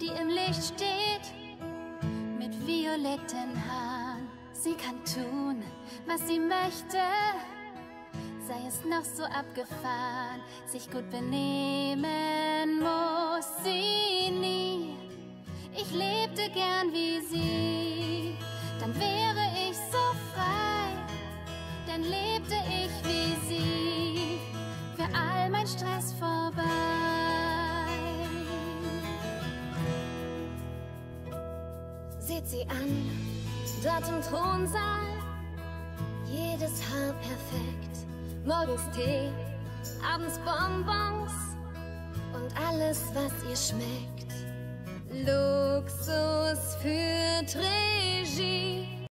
die im Licht steht, mit violetten Haaren. Sie kann tun, was sie möchte, sei es noch so abgefahren. Sich gut benehmen muss sie nie. Ich lebte gern wie sie, dann wäre ich so frei. Dann lebte Seht sie an, dort im Thronsaal, jedes Haar perfekt. Morgens Tee, abends Bonbons und alles, was ihr schmeckt.